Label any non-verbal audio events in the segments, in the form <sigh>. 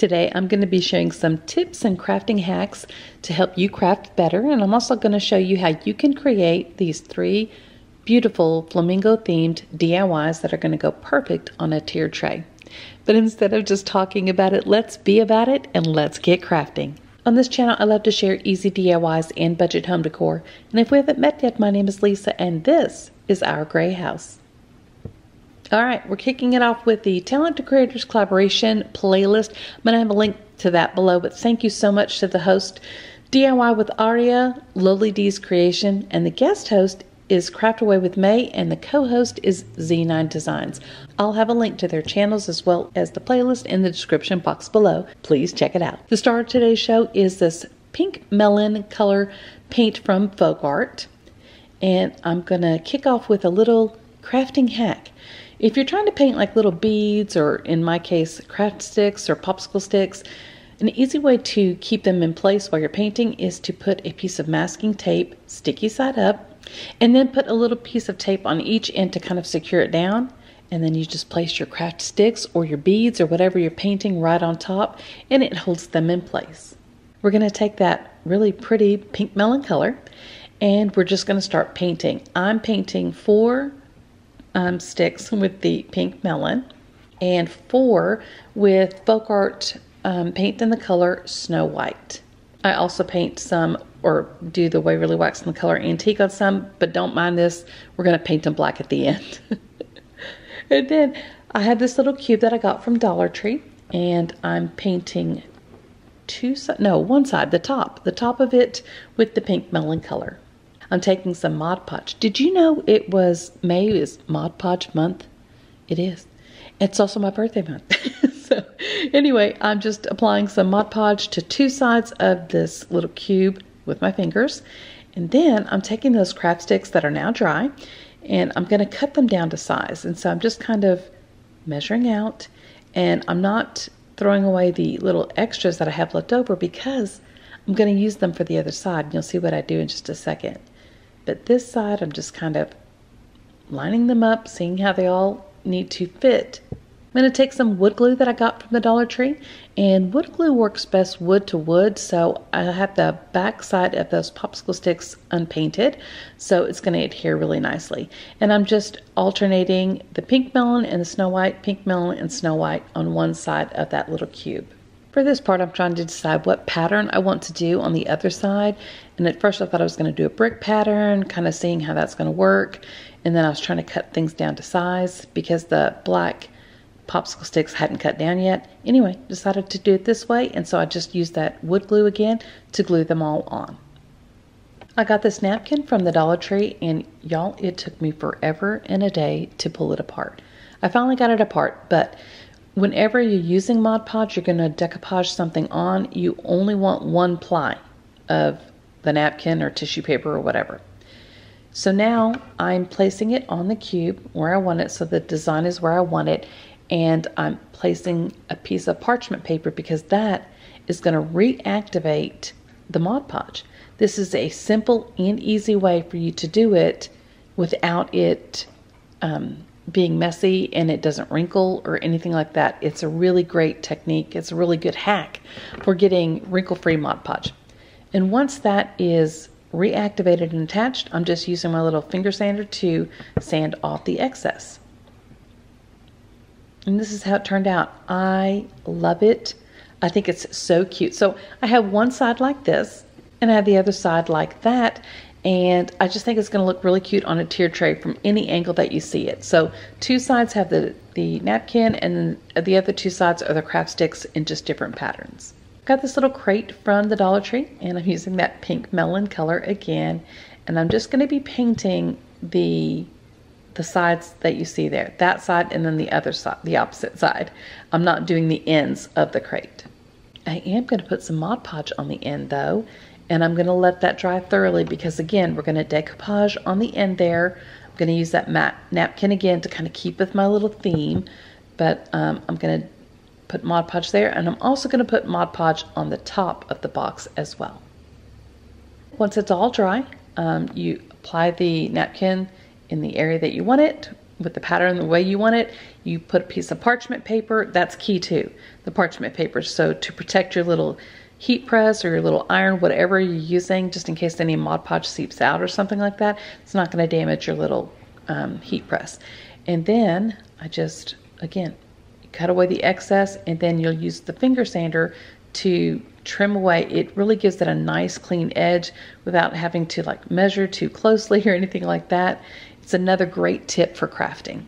Today I'm going to be sharing some tips and crafting hacks to help you craft better and I'm also going to show you how you can create these three beautiful flamingo themed DIYs that are going to go perfect on a tiered tray. But instead of just talking about it, let's be about it and let's get crafting. On this channel, I love to share easy DIYs and budget home decor. And if we haven't met yet, my name is Lisa and this is Our Gray House. All right, we're kicking it off with the Talented Creators Collaboration playlist. I'm going to have a link to that below, but thank you so much to the host, DIY with Aurea, Loli D's Creation, and the guest host is Craft Away with Mae, and the co host is Z9 Designs. I'll have a link to their channels as well as the playlist in the description box below. Please check it out. The star of today's show is this pink melon color paint from Folk Art, and I'm going to kick off with a little crafting hack. If you're trying to paint like little beads, or in my case, craft sticks or popsicle sticks, an easy way to keep them in place while you're painting is to put a piece of masking tape, sticky side up, and then put a little piece of tape on each end to kind of secure it down. And then you just place your craft sticks or your beads or whatever you're painting right on top, and it holds them in place. We're going to take that really pretty pink melon color and we're just going to start painting. I'm painting four um, sticks with the pink melon and four with folk art um, paint in the color Snow White. I also paint some or do the Waverly Wax in the color Antique on some, but don't mind this. We're going to paint them black at the end. <laughs> and then I have this little cube that I got from Dollar Tree and I'm painting two, no, one side, the top, the top of it with the pink melon color. I'm taking some Mod Podge. Did you know it was May is Mod Podge month? It is. It's also my birthday month. <laughs> so anyway, I'm just applying some Mod Podge to two sides of this little cube with my fingers. And then I'm taking those craft sticks that are now dry and I'm going to cut them down to size. And so I'm just kind of measuring out and I'm not throwing away the little extras that I have left over because I'm going to use them for the other side. And you'll see what I do in just a second. But this side, I'm just kind of lining them up, seeing how they all need to fit. I'm going to take some wood glue that I got from the Dollar Tree, and wood glue works best wood to wood, so I have the back side of those popsicle sticks unpainted, so it's going to adhere really nicely. And I'm just alternating the pink melon and the snow white, pink melon and snow white on one side of that little cube. For this part, I'm trying to decide what pattern I want to do on the other side. And at first I thought I was going to do a brick pattern, kind of seeing how that's going to work. And then I was trying to cut things down to size because the black popsicle sticks hadn't cut down yet. Anyway, decided to do it this way. And so I just used that wood glue again to glue them all on. I got this napkin from the Dollar Tree and y'all, it took me forever and a day to pull it apart. I finally got it apart, but whenever you're using Mod Podge, you're going to decoupage something on, you only want one ply of the napkin or tissue paper or whatever. So now I'm placing it on the cube where I want it so the design is where I want it and I'm placing a piece of parchment paper because that is going to reactivate the Mod Podge. This is a simple and easy way for you to do it without it um, being messy and it doesn't wrinkle or anything like that. It's a really great technique. It's a really good hack for getting wrinkle-free Mod Podge. And once that is reactivated and attached, I'm just using my little finger sander to sand off the excess. And this is how it turned out. I love it. I think it's so cute. So I have one side like this and I have the other side like that and I just think it's going to look really cute on a tiered tray from any angle that you see it. So two sides have the, the napkin and the other two sides are the craft sticks in just different patterns. Got this little crate from the Dollar Tree and I'm using that pink melon color again and I'm just going to be painting the the sides that you see there, that side and then the other side, the opposite side. I'm not doing the ends of the crate. I am going to put some Mod Podge on the end though and I'm going to let that dry thoroughly because again we're going to decoupage on the end there I'm going to use that matte napkin again to kind of keep with my little theme but um, I'm going to put Mod Podge there and I'm also going to put Mod Podge on the top of the box as well once it's all dry um, you apply the napkin in the area that you want it with the pattern the way you want it. You put a piece of parchment paper. That's key too, the parchment paper. So to protect your little heat press or your little iron, whatever you're using, just in case any Mod Podge seeps out or something like that, it's not going to damage your little um, heat press. And then I just, again, cut away the excess and then you'll use the finger sander to trim away. It really gives it a nice clean edge without having to like measure too closely <laughs> or anything like that. It's another great tip for crafting.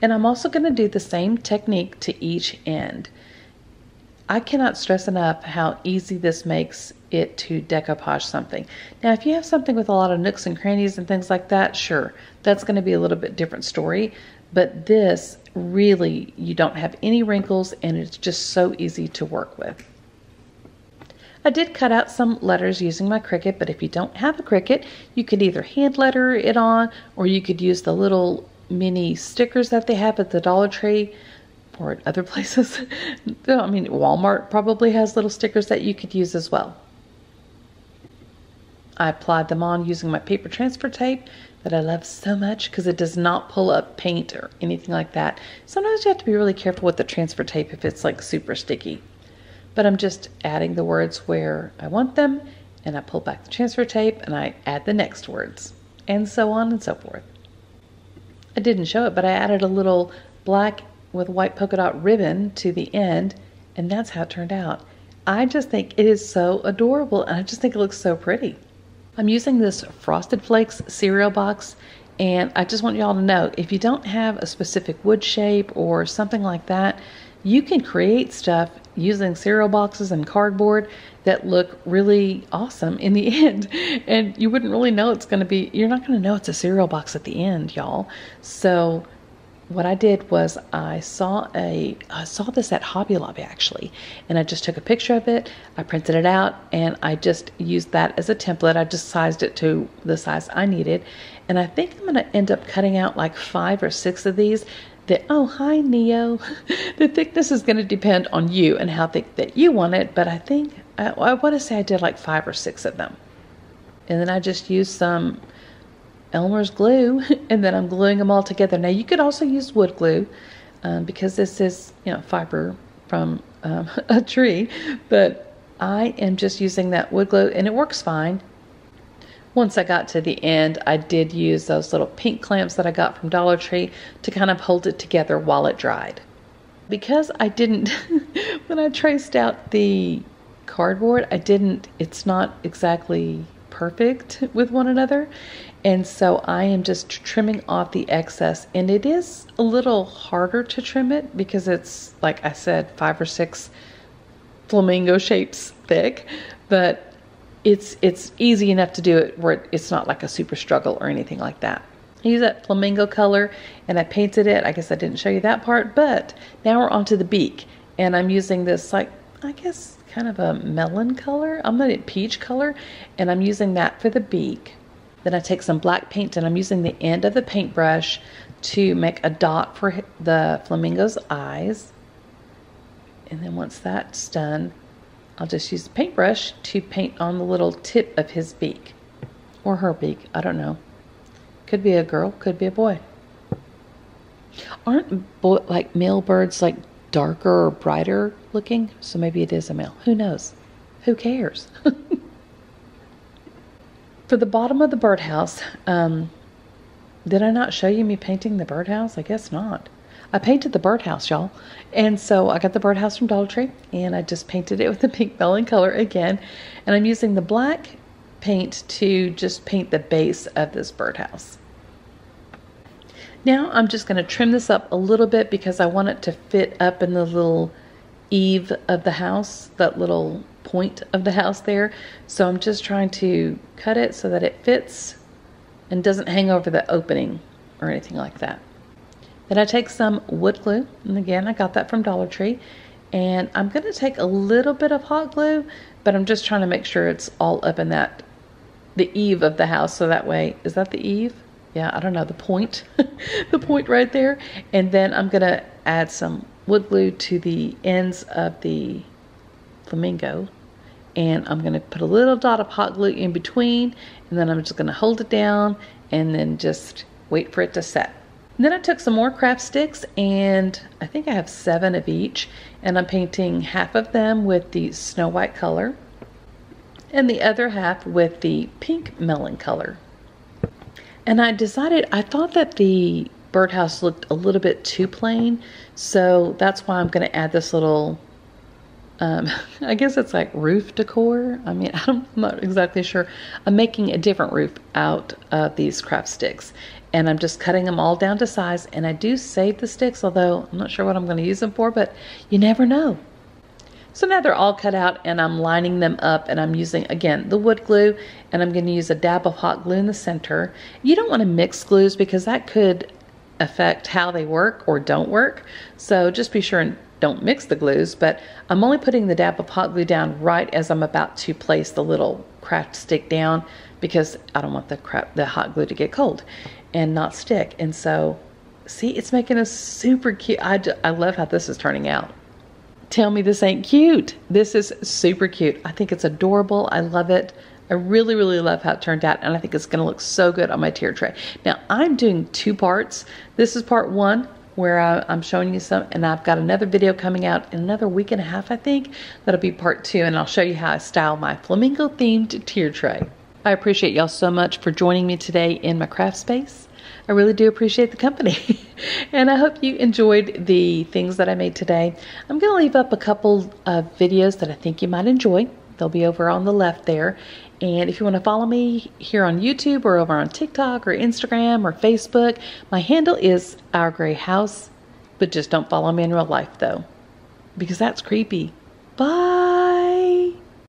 And I'm also going to do the same technique to each end. I cannot stress enough how easy this makes it to decoupage something. Now, if you have something with a lot of nooks and crannies and things like that, sure, that's going to be a little bit different story. But this really, you don't have any wrinkles and it's just so easy to work with. I did cut out some letters using my Cricut, but if you don't have a Cricut, you could either hand letter it on or you could use the little mini stickers that they have at the Dollar Tree or at other <laughs> places. I mean, Walmart probably has little stickers that you could use as well. I applied them on using my paper transfer tape that I love so much because it does not pull up paint or anything like that. Sometimes you have to be really careful with the transfer tape if it's like super sticky but I'm just adding the words where I want them and I pull back the transfer tape and I add the next words and so on and so forth. I didn't show it, but I added a little black with white polka dot ribbon to the end and that's how it turned out. I just think it is so adorable and I just think it looks so pretty. I'm using this Frosted Flakes cereal box and I just want y'all to know if you don't have a specific wood shape or something like that, you can create stuff using cereal boxes and cardboard that look really awesome in the <laughs> end. And you wouldn't really know it's going to be, you're not going to know it's a cereal box at the end, y'all. So what I did was I saw a I saw this at Hobby Lobby actually, and I just took a picture of it. I printed it out, and I just used that as a template. I just sized it to the size I needed, and I think I'm going to end up cutting out like five or six of these that, oh, hi, Neo. <laughs> the thickness is going to depend on you and how thick that you want it, but I think, uh, I, I want to say I did like five or six of them. And then I just used some Elmer's glue, <laughs> and then I'm gluing them all together. Now, you could also use wood glue um, because this is, you know, fiber from um, <laughs> a tree, but I am just using that wood glue, and it works fine. Once I got to the end, I did use those little pink clamps that I got from Dollar Tree to kind of hold it together while it dried. Because I didn't, <laughs> when I traced out the cardboard, I didn't, it's not exactly perfect with one another. And so I am just trimming off the excess. And it is a little harder to trim it because it's, like I said, five or six flamingo shapes thick. But it's it's easy enough to do it where it's not like a super struggle or anything like that. I use that flamingo color and I painted it. I guess I didn't show you that part, but now we're onto the beak and I'm using this like, I guess kind of a melon color. I'm going to peach color and I'm using that for the beak. Then I take some black paint and I'm using the end of the paintbrush to make a dot for the flamingo's eyes. And then once that's done, I'll just use the paintbrush to paint on the little tip of his beak. Or her beak, I don't know. Could be a girl, could be a boy. Aren't like male birds like darker or brighter looking? So maybe it is a male. Who knows? Who cares? <laughs> For the bottom of the birdhouse, um, did I not show you me painting the birdhouse? I guess not. I painted the birdhouse, y'all. And so I got the birdhouse from Dollar Tree and I just painted it <laughs> with the pink melon color again. And I'm using the black paint to just paint the base of this birdhouse. Now I'm just going to trim this up a little bit because I want it to fit up in the little eave of the house, that little point of the house there. So I'm just trying to cut it so that it fits and doesn't hang over the opening or anything like that. Then I take some wood glue, and again, I got that from Dollar Tree. And I'm going to take a little bit of hot glue, but I'm just trying to make sure it's all up in that, the eave of the house. So that way, is that the eave? Yeah, I don't know, the point, <laughs> the point right there. And then I'm going to add some wood glue to the ends of the flamingo. And I'm going to put a little dot of hot glue in between. And then I'm just going to hold it down and then just wait for it to set. then I took some more craft sticks and I think I have seven of each and I'm painting half of them with the snow white color and the other half with the pink melon color. And I decided, I thought that the birdhouse looked a little bit too plain, so that's why I'm going to add this little, um, <laughs> I guess it's like roof decor. I mean, <laughs> I'm not exactly sure. I'm making a different roof out of these craft sticks. And I'm just cutting them all down to size. And I do save the sticks, although I'm not sure what I'm going to use them for, but you never know. So now they're all cut out and I'm lining them up and I'm using, again, the wood glue and I'm going to use a dab of hot glue in the center. You don't want to mix glues because that could affect how they work or don't work. So just be sure and don't mix the glues, but I'm only putting the dab of hot glue down right as I'm about to place the little craft stick down because I don't want the crap, the hot glue to get cold and not stick. And so, see, it's making a super cute. I, I love how this is turning out. Tell me this ain't cute. This is super cute. I think it's adorable. I love it. I really, really love how it turned out, and I think it's going to look so good on my tier tray. Now, I'm doing two parts. This is part one, where I, am showing you some, and I've got another video coming out in another week and a half, I think. That'll be part two, and I'll show you how I style my flamingo-themed tier tray. I appreciate y'all so much for joining me today in my craft space. I really do appreciate the company. <laughs> and I hope you enjoyed the things that I made today. I'm going to leave up a couple of videos that I think you might enjoy. They'll be over on the left there. And if you want to follow me here on YouTube or over on TikTok or Instagram or Facebook, my handle is Our Gray House. But just don't follow me in real life though, because that's creepy. Bye.